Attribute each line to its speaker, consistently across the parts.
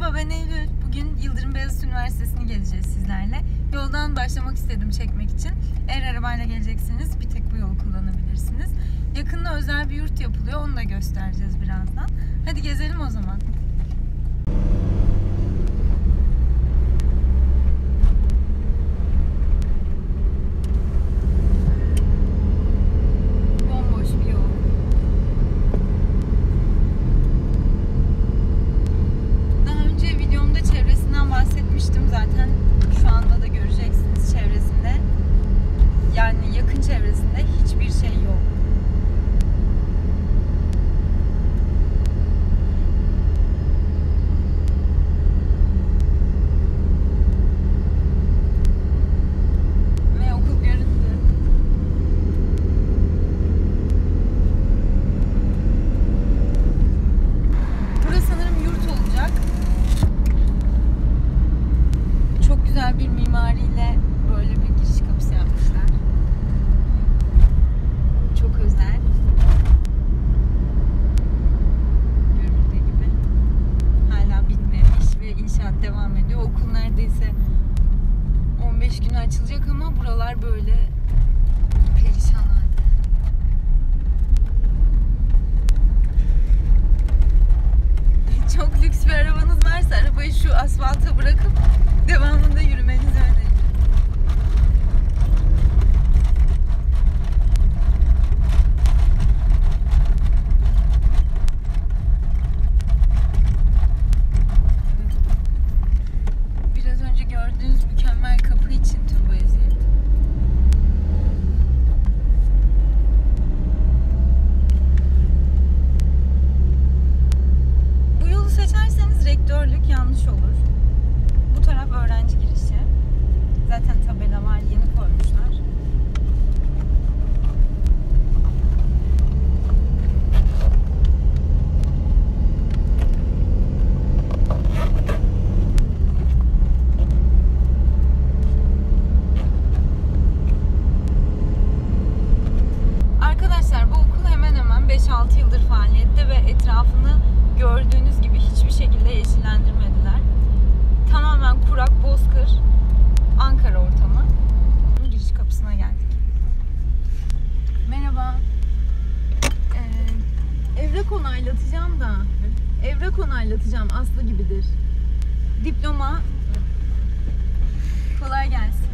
Speaker 1: Merhaba ben Eylül. Bugün Yıldırım Beyazıt Üniversitesi'ni geleceğiz sizlerle. Yoldan başlamak istedim çekmek için. Eğer arabayla geleceksiniz bir tek bu yolu kullanabilirsiniz. Yakında özel bir yurt yapılıyor. Onu da göstereceğiz birazdan. Hadi gezelim o zaman. 15 güne açılacak ama buralar böyle perişan halde. çok lüks bir arabanız varsa arabayı şu asfalta bırakıp rektörlük yanlış olur. Bu taraf öğrenci girişi. Zaten tabela var, yeni koymuşlar. Evrak onaylatacağım da. Evrak onaylatacağım Aslı gibidir. Diploma. Kolay gelsin.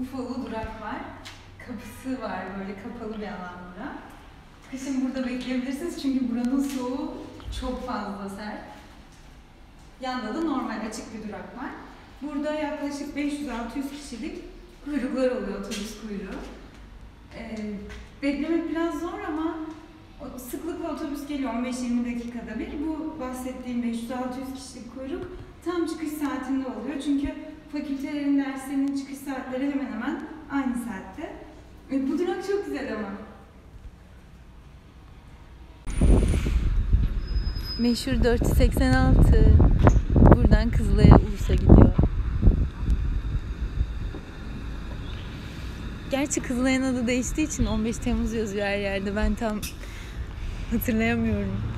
Speaker 1: UFO'lu durak var. Kapısı var böyle kapalı bir alan bura. Kışın burada bekleyebilirsiniz çünkü buranın soğuğu çok fazla sert. Yanda da normal açık bir durak var. Burada yaklaşık 500-600 kişilik kuyruklar oluyor otobüs kuyruğu. Ee, beklemek biraz zor ama sıklıkla otobüs geliyor 15-20 dakikada bir. Bu bahsettiğim 500-600 kişilik kuyruk tam çıkış saatinde oluyor. Çünkü fakültelerin derslerinin çıkış saatleri hemen hemen aynı saatte. E, bu durak çok güzel ama. Meşhur 486 buradan Kızılay'a Ulus'a gidiyor. Gerçi Kızılay'ın adı değiştiği için 15 Temmuz yazıyor her yerde. Ben tam hatırlayamıyorum.